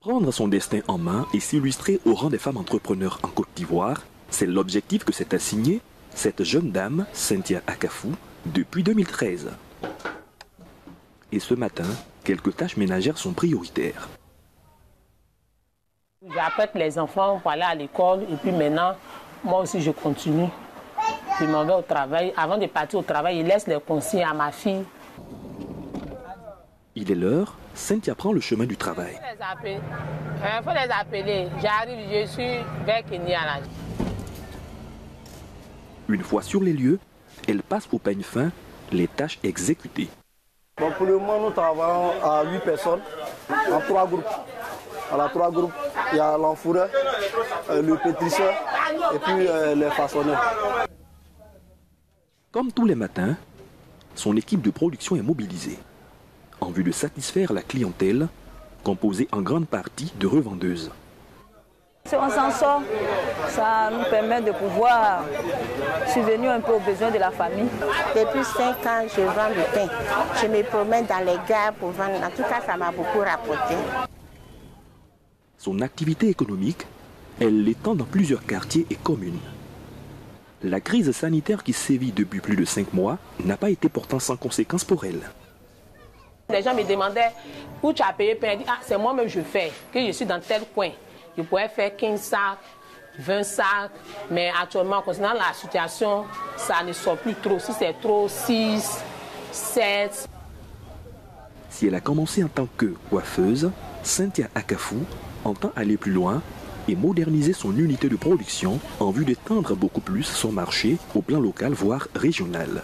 Prendre son destin en main et s'illustrer au rang des femmes entrepreneurs en Côte d'Ivoire, c'est l'objectif que s'est assigné cette jeune dame, Cynthia Akafou, depuis 2013. Et ce matin, quelques tâches ménagères sont prioritaires. J'apprête les enfants pour aller à l'école et puis maintenant, moi aussi je continue. Je m'en vais au travail. Avant de partir au travail, je laisse les consignes à ma fille. Il est l'heure, Cynthia prend le chemin du travail. Il faut les appeler. J'arrive, je suis vers Kenya là. Une fois sur les lieux, elle passe au peigne fin les tâches exécutées. Bon, pour le moment, nous travaillons à 8 personnes en trois groupes. Trois groupes, il y a l'enfoureur, euh, le pétrisseur et puis euh, les façonneurs. Comme tous les matins, son équipe de production est mobilisée en vue de satisfaire la clientèle composée en grande partie de revendeuses. Si on s'en sort, ça nous permet de pouvoir subvenir un peu aux besoins de la famille. Depuis 5 ans, je vends du pain. Je me promène dans les gares pour vendre. En tout cas, ça m'a beaucoup rapporté. Son activité économique, elle l'étend dans plusieurs quartiers et communes. La crise sanitaire qui sévit depuis plus de 5 mois n'a pas été pourtant sans conséquences pour elle. Les gens me demandaient où tu as payé pain? Ah, c'est moi-même je fais, que je suis dans tel coin. Je pourrais faire 15 sacs, 20 sacs, mais actuellement, concernant la situation, ça ne sort plus trop. Si c'est trop, 6, 7. Si elle a commencé en tant que coiffeuse, Cynthia Akafou entend aller plus loin et moderniser son unité de production en vue d'étendre beaucoup plus son marché au plan local, voire régional.